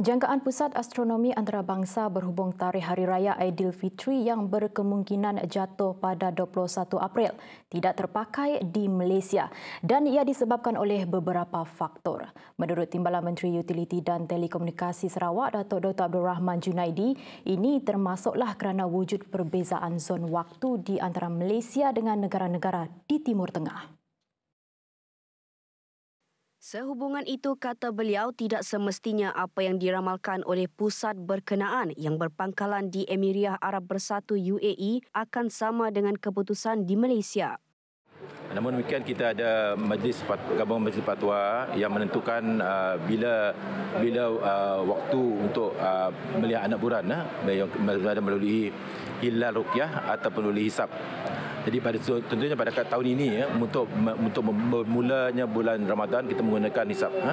Jangkaan Pusat Astronomi Antarabangsa berhubung tarikh Hari Raya Aidilfitri yang berkemungkinan jatuh pada 21 April tidak terpakai di Malaysia dan ia disebabkan oleh beberapa faktor. Menurut Timbalan Menteri Utiliti dan Telekomunikasi Sarawak Datuk Dr. Abdul Rahman Junaidi, ini termasuklah kerana wujud perbezaan zon waktu di antara Malaysia dengan negara-negara di Timur Tengah. Sehubungan itu, kata beliau, tidak semestinya apa yang diramalkan oleh pusat berkenaan yang berpangkalan di Emiriah Arab Bersatu UAE akan sama dengan keputusan di Malaysia. Namun demikian kita ada majlis gabungan majlis fatwa yang menentukan uh, bila bila uh, waktu untuk uh, melihat anak bulan uh, yang melalui hilal ruqyah ataupun melalui hisap. Jadi pada tentunya pada tahun ini ya untuk untuk bermulanya bulan Ramadan kita menggunakan nisab. Ha?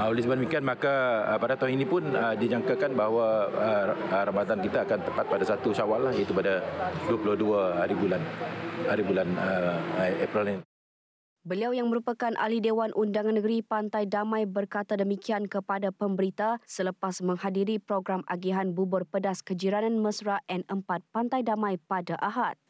Uh, oleh sebab demikian maka uh, pada tahun ini pun uh, dijangkakan bahawa uh, Ramadan kita akan tepat pada satu Syawal lah iaitu pada 22 hari bulan hari bulan uh, April ini. Beliau yang merupakan ahli Dewan Undangan Negeri Pantai Damai berkata demikian kepada pemberita selepas menghadiri program agihan bubur pedas kejiranan mesra N4 Pantai Damai pada Ahad.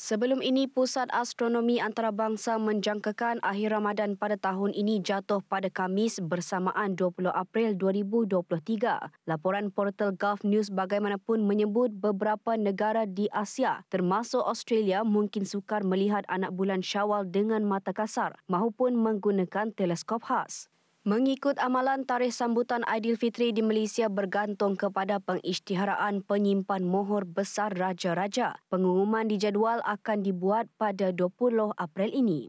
Sebelum ini, Pusat Astronomi Antarabangsa menjangkakan akhir Ramadan pada tahun ini jatuh pada Kamis bersamaan 20 April 2023. Laporan portal Gulf News bagaimanapun menyebut beberapa negara di Asia termasuk Australia mungkin sukar melihat anak bulan Syawal dengan mata kasar maupun menggunakan teleskop khas. Mengikut amalan, tarikh sambutan Aidilfitri di Malaysia bergantung kepada pengisytiharaan penyimpan mohor besar Raja-Raja. Pengumuman dijadual akan dibuat pada 20 April ini.